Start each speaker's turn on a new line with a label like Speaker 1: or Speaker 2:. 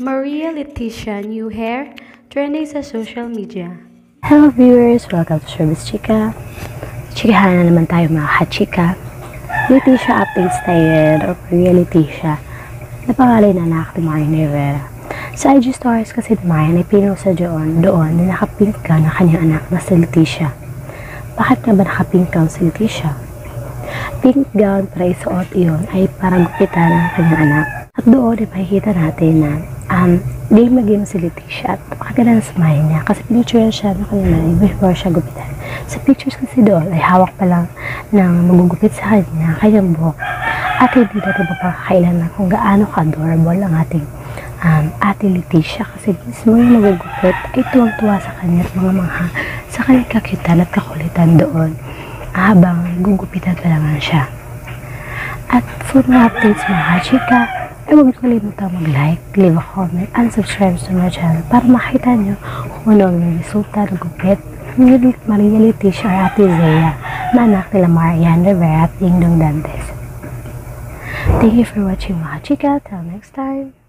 Speaker 1: Maria Leticia New Hair, trending sa social media.
Speaker 2: Hello viewers! Welcome to Service Chika. Chikahan na naman tayo mga kachika. Leticia updates tayo, or Maria Leticia, na pangalan na anak ni Marian Rivera. Sa IG stories kasi ni Marian ay pinusa doon, doon na nakapink ka na kanyang anak na si Leticia. Bakit nga ba nakapink gown si Leticia? Pink gown para isuot iyon ay para gupitan ng kanyang anak. At doon ay makikita natin na um, game na game si Leticia at makaganda na smile niya kasi pinicture siya ng kanyang nanay before siya gupitan. Sa pictures kasi doon ay hawak pa lang ng magugupit sa kanya kanyang buhok. At hindi natin mapakakailan na kung gaano ka-adorable ang ating um, ate Leticia kasi mismo yung nagugupit ay tuwang-tuwa sa kanya at mga mga sa kanyang kakitan at kakulitan doon habang gugupitan pa lang siya. At for mga updates mga kachika, ay huwag kalimutan mag-like, leave a comment, and subscribe sa my channel para makita nyo kung ano ang resulta ng gupit ni Maria Leticia or Ate Zea na anak nila Marian Rivera at Dingdong Dantes. Thank you for watching mga chika. Till next time.